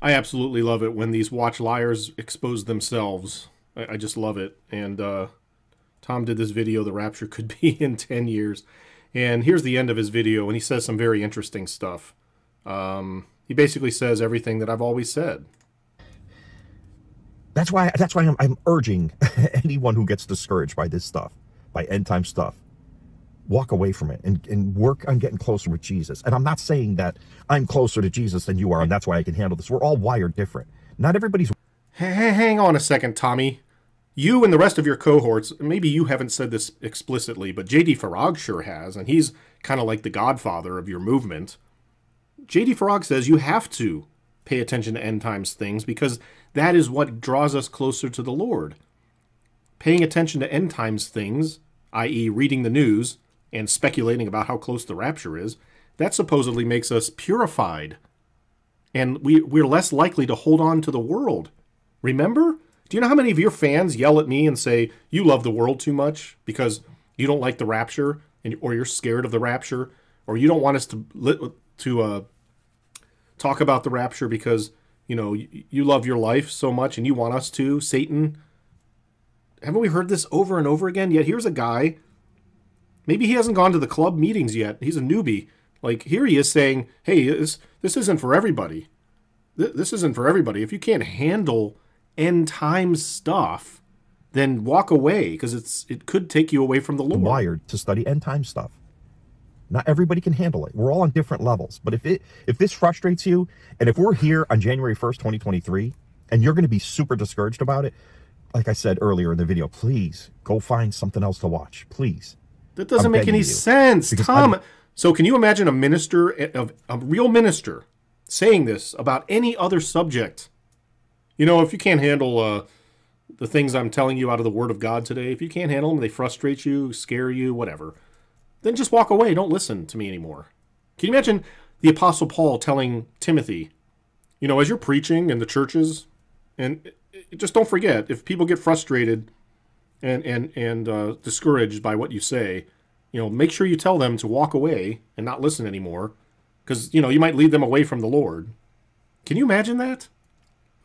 I absolutely love it when these watch liars expose themselves. I, I just love it. And uh, Tom did this video, The Rapture Could Be in 10 Years. And here's the end of his video, and he says some very interesting stuff. Um, he basically says everything that I've always said. That's why. That's why I'm, I'm urging anyone who gets discouraged by this stuff, by end time stuff, walk away from it and, and work on getting closer with Jesus. And I'm not saying that I'm closer to Jesus than you are, and that's why I can handle this. We're all wired different. Not everybody's. Hang on a second, Tommy. You and the rest of your cohorts, maybe you haven't said this explicitly, but JD Farag sure has, and he's kind of like the godfather of your movement. JD Farag says you have to pay attention to end times things because that is what draws us closer to the Lord. Paying attention to end times things, i.e., reading the news and speculating about how close the rapture is, that supposedly makes us purified. And we, we're less likely to hold on to the world. Remember? Do you know how many of your fans yell at me and say you love the world too much because you don't like the rapture, and or you're scared of the rapture, or you don't want us to to uh, talk about the rapture because you know you, you love your life so much and you want us to? Satan. Haven't we heard this over and over again? Yet here's a guy. Maybe he hasn't gone to the club meetings yet. He's a newbie. Like here he is saying, "Hey, this this isn't for everybody. This isn't for everybody. If you can't handle." end times stuff, then walk away because it's it could take you away from the Lord. Wired to study end time stuff. Not everybody can handle it. We're all on different levels. But if it if this frustrates you, and if we're here on January first, twenty twenty three, and you're going to be super discouraged about it, like I said earlier in the video, please go find something else to watch. Please. That doesn't make any sense, Tom. I'm, so can you imagine a minister, a, a real minister, saying this about any other subject? You know, if you can't handle uh, the things I'm telling you out of the Word of God today, if you can't handle them, they frustrate you, scare you, whatever, then just walk away. Don't listen to me anymore. Can you imagine the Apostle Paul telling Timothy, you know, as you're preaching in the churches, and just don't forget, if people get frustrated and and and uh, discouraged by what you say, you know, make sure you tell them to walk away and not listen anymore, because you know you might lead them away from the Lord. Can you imagine that?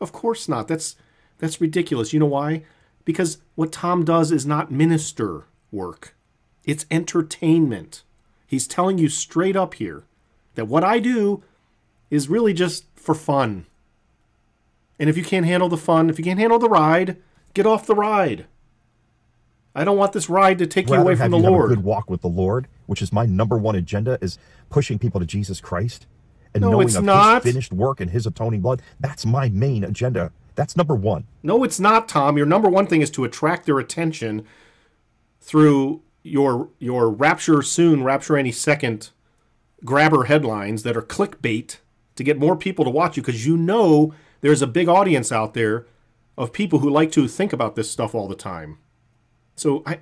Of course not. That's that's ridiculous. You know why? Because what Tom does is not minister work. It's entertainment. He's telling you straight up here that what I do is really just for fun. And if you can't handle the fun, if you can't handle the ride, get off the ride. I don't want this ride to take Rather you away from the Lord. Have a good walk with the Lord, which is my number one agenda, is pushing people to Jesus Christ and no, knowing it's of not. his finished work and his atoning blood. That's my main agenda. That's number one. No, it's not, Tom. Your number one thing is to attract their attention through your your rapture soon, rapture any second grabber headlines that are clickbait to get more people to watch you because you know there's a big audience out there of people who like to think about this stuff all the time. So I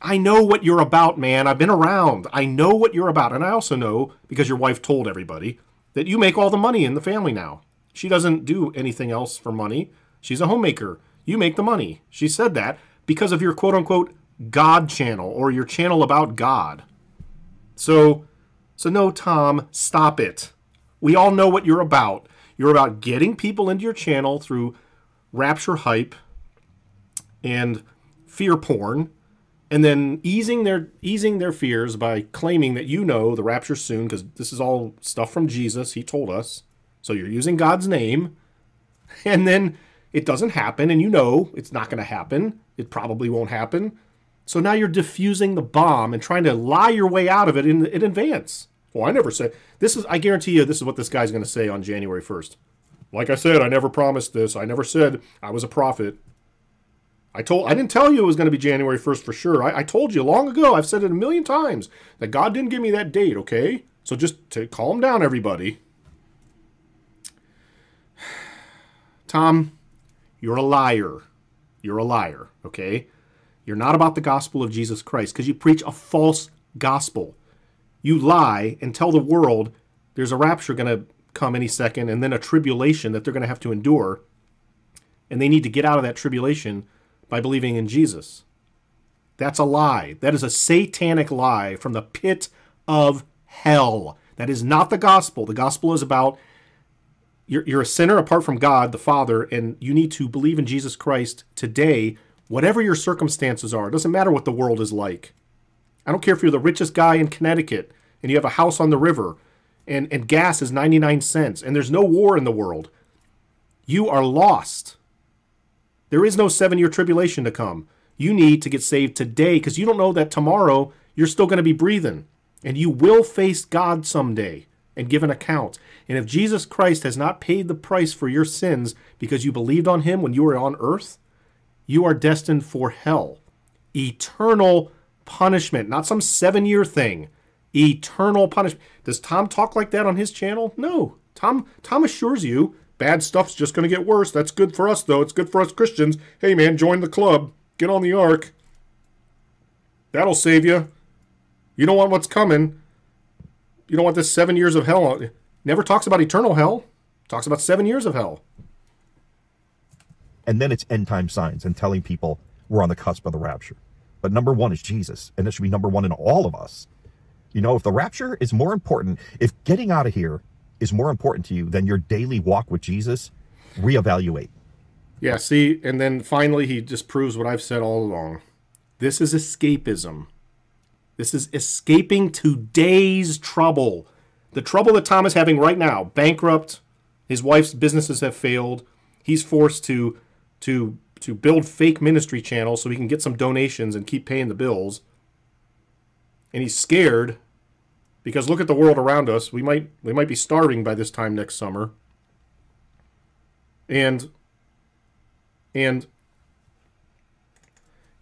I know what you're about, man. I've been around. I know what you're about. And I also know, because your wife told everybody, that you make all the money in the family now. She doesn't do anything else for money. She's a homemaker. You make the money. She said that because of your quote unquote God channel or your channel about God. So, so no, Tom, stop it. We all know what you're about. You're about getting people into your channel through rapture hype and fear porn and then easing their easing their fears by claiming that you know the rapture soon because this is all stuff from Jesus he told us. So you're using God's name. And then it doesn't happen and you know it's not going to happen. It probably won't happen. So now you're diffusing the bomb and trying to lie your way out of it in, in advance. Well I never said this is I guarantee you this is what this guy's going to say on January 1st like I said I never promised this. I never said I was a prophet I told I didn't tell you it was going to be January 1st for sure. I, I, told you long ago, I've said it a million times, that God didn't give me that date, okay? So just to calm down, everybody. Tom, you're a liar. You're a liar, okay? You're not about the gospel of Jesus Christ because you preach a false gospel. You lie and tell the world there's a rapture going to come any second and then a tribulation that they're going to have to endure. And they need to get out of that tribulation by believing in Jesus. That's a lie. That is a satanic lie from the pit of hell. That is not the gospel. The gospel is about you're, you're a sinner apart from God the Father, and you need to believe in Jesus Christ today, whatever your circumstances are. It doesn't matter what the world is like. I don't care if you're the richest guy in Connecticut and you have a house on the river and, and gas is 99 cents and there's no war in the world. You are lost. There is no seven year tribulation to come. You need to get saved today because you don't know that tomorrow you're still going to be breathing and you will face God someday and give an account. And if Jesus Christ has not paid the price for your sins because you believed on him when you were on earth, you are destined for hell. Eternal punishment, not some seven year thing. Eternal punishment. Does Tom talk like that on his channel? No. Tom Tom assures you bad stuff's just going to get worse. That's good for us though. It's good for us Christians. Hey man, join the club. Get on the ark. That'll save you. You don't want what's coming. You don't want this 7 years of hell. Never talks about eternal hell. Talks about 7 years of hell. And then it's end time signs and telling people we're on the cusp of the rapture. But number one is Jesus, and it should be number one in all of us. You know, if the rapture is more important, if getting out of here is more important to you than your daily walk with Jesus, reevaluate. Yeah, see, and then finally he just proves what I've said all along. This is escapism. This is escaping today's trouble. The trouble that Tom is having right now, bankrupt, his wife's businesses have failed. He's forced to to to build fake ministry channels so he can get some donations and keep paying the bills. And he's scared because look at the world around us. We might we might be starving by this time next summer. And and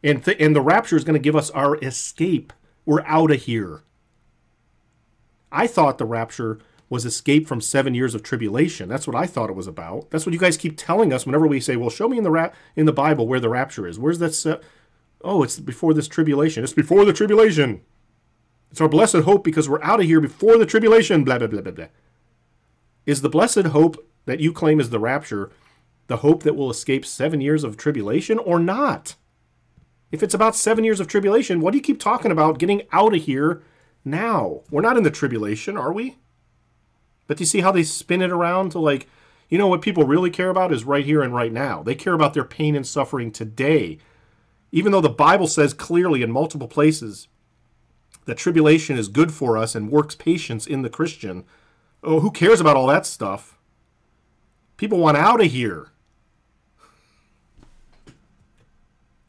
and th- and the rapture is going to give us our escape. We're out of here. I thought the rapture was escape from seven years of tribulation. That's what I thought it was about. That's what you guys keep telling us whenever we say, "Well, show me in the ra- in the Bible where the rapture is. Where's that? Se- oh, it's before this tribulation. It's before the tribulation. It's our blessed hope because we're out of here before the tribulation." Blah blah blah blah blah. Is the blessed hope that you claim is the rapture the hope that we'll escape seven years of tribulation or not? If it's about seven years of tribulation, what do you keep talking about getting out of here now? We're not in the tribulation, are we? But do you see how they spin it around to like, you know, what people really care about is right here and right now. They care about their pain and suffering today. Even though the Bible says clearly in multiple places that tribulation is good for us and works patience in the Christian, oh, who cares about all that stuff? People want out of here.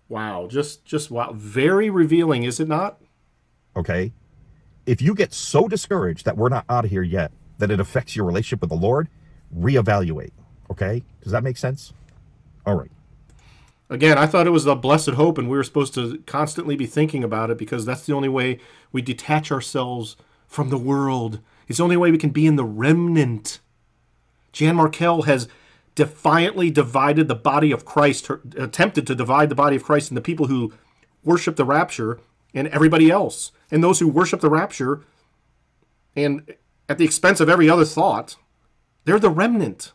Wow, just just wow, very revealing, is it not? Okay. If you get so discouraged that we're not out of here yet, that it affects your relationship with the Lord, reevaluate. Okay? Does that make sense? All right. Again, I thought it was the blessed hope, and we were supposed to constantly be thinking about it because that's the only way we detach ourselves from the world. It's the only way we can be in the remnant. Jan Markell has defiantly divided the body of Christ, attempted to divide the body of Christ into people who worship the rapture and everybody else. And those who worship the rapture and at the expense of every other thought, they're the remnant.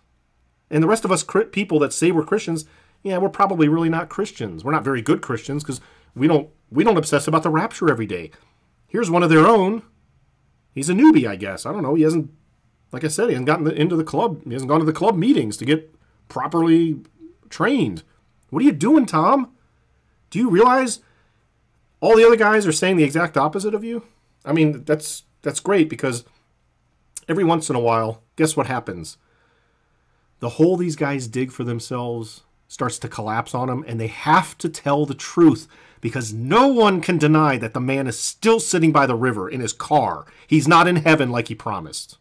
And the rest of us people that say we're Christians, yeah, we're probably really not Christians. We're not very good Christians because we don't we don't obsess about the rapture every day. Here's one of their own. He's a newbie, I guess. I don't know. He hasn't, like I said, he hasn't gotten into the club. He hasn't gone to the club meetings to get properly trained. What are you doing, Tom? Do you realize all the other guys are saying the exact opposite of you? I mean, that's that's great because every once in a while, guess what happens? The hole these guys dig for themselves starts to collapse on them, and they have to tell the truth because no one can deny that the man is still sitting by the river in his car. He's not in heaven like he promised.